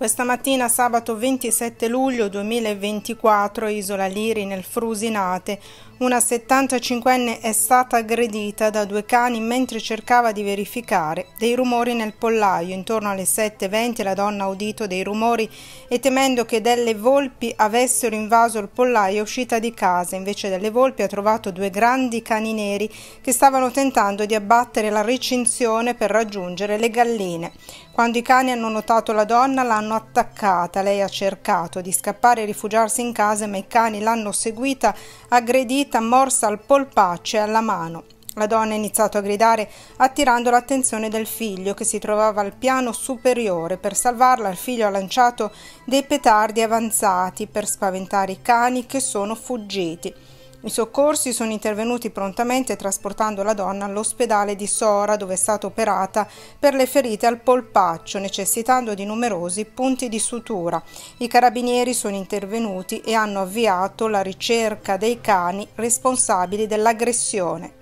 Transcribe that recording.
Questa mattina, sabato 27 luglio 2024, Isola Liri nel Frusinate, una 75enne è stata aggredita da due cani mentre cercava di verificare dei rumori nel pollaio. Intorno alle 7.20 la donna ha udito dei rumori e temendo che delle volpi avessero invaso il pollaio è uscita di casa. Invece delle volpi ha trovato due grandi cani neri che stavano tentando di abbattere la recinzione per raggiungere le galline. Quando i cani hanno notato la donna l'hanno attaccata. Lei ha cercato di scappare e rifugiarsi in casa ma i cani l'hanno seguita aggredita morsa al polpaccio e alla mano. La donna ha iniziato a gridare attirando l'attenzione del figlio che si trovava al piano superiore. Per salvarla il figlio ha lanciato dei petardi avanzati per spaventare i cani che sono fuggiti. I soccorsi sono intervenuti prontamente trasportando la donna all'ospedale di Sora dove è stata operata per le ferite al polpaccio necessitando di numerosi punti di sutura. I carabinieri sono intervenuti e hanno avviato la ricerca dei cani responsabili dell'aggressione.